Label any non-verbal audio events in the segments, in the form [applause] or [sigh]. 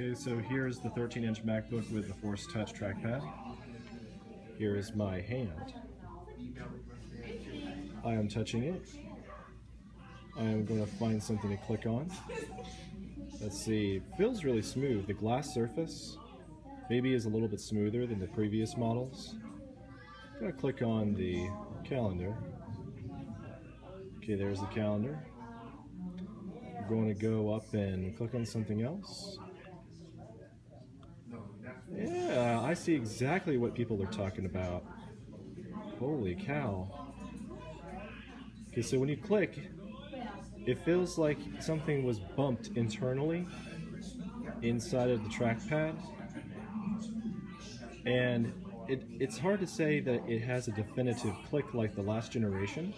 Okay, so here's the 13 inch MacBook with the Force Touch trackpad. Here is my hand. I am touching it. I am going to find something to click on. Let's see, feels really smooth. The glass surface maybe is a little bit smoother than the previous models. I'm going to click on the calendar. Okay, there's the calendar. I'm going to go up and click on something else. Yeah, I see exactly what people are talking about. Holy cow. Okay, so when you click, it feels like something was bumped internally inside of the trackpad. And it, it's hard to say that it has a definitive click like the last generation.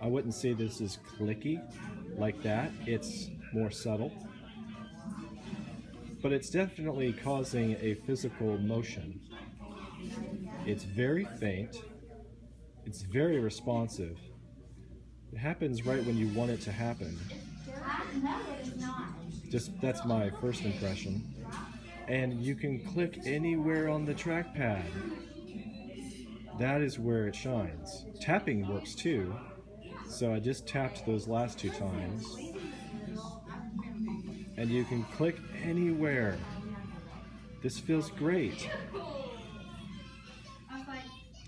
I wouldn't say this is clicky like that. It's more subtle but it's definitely causing a physical motion. It's very faint, it's very responsive. It happens right when you want it to happen. Just that's my first impression. And you can click anywhere on the trackpad. That is where it shines. Tapping works too. So I just tapped those last two times and you can click anywhere. This feels great.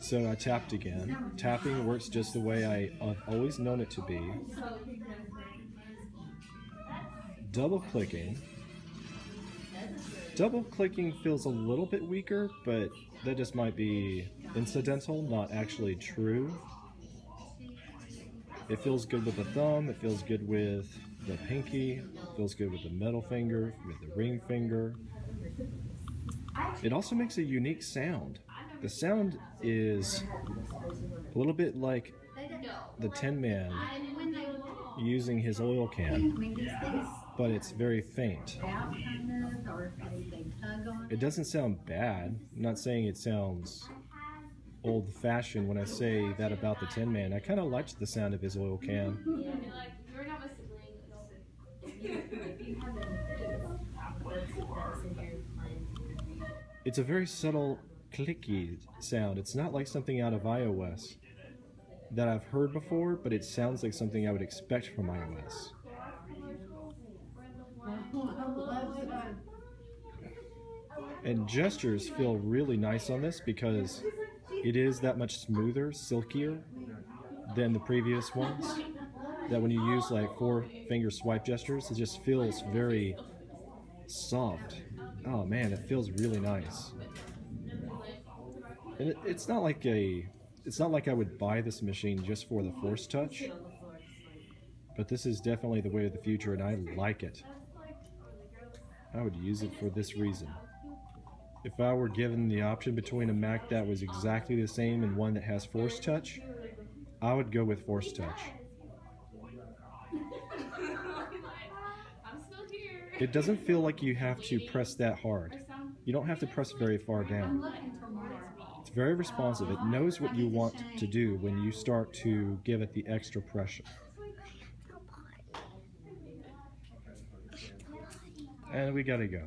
So I tapped again. Tapping works just the way I, have always known it to be. Double clicking. Double clicking feels a little bit weaker, but that just might be incidental, not actually true. It feels good with the thumb, it feels good with the pinky, feels good with the middle finger, with the ring finger. It also makes a unique sound. The sound is a little bit like the Tin Man using his oil can, but it's very faint. It doesn't sound bad. I'm not saying it sounds old-fashioned when I say that about the Tin Man. I kind of liked the sound of his oil can. [laughs] It's a very subtle clicky sound. It's not like something out of iOS that I've heard before, but it sounds like something I would expect from iOS. And gestures feel really nice on this because it is that much smoother, silkier than the previous ones that when you use like four finger swipe gestures, it just feels very soft. Oh man, it feels really nice. And it, it's not like a, it's not like I would buy this machine just for the Force Touch, but this is definitely the way of the future and I like it. I would use it for this reason. If I were given the option between a Mac that was exactly the same and one that has Force Touch, I would go with Force Touch. It doesn't feel like you have to press that hard. You don't have to press very far down. It's very responsive. It knows what you want to do when you start to give it the extra pressure. And we gotta go.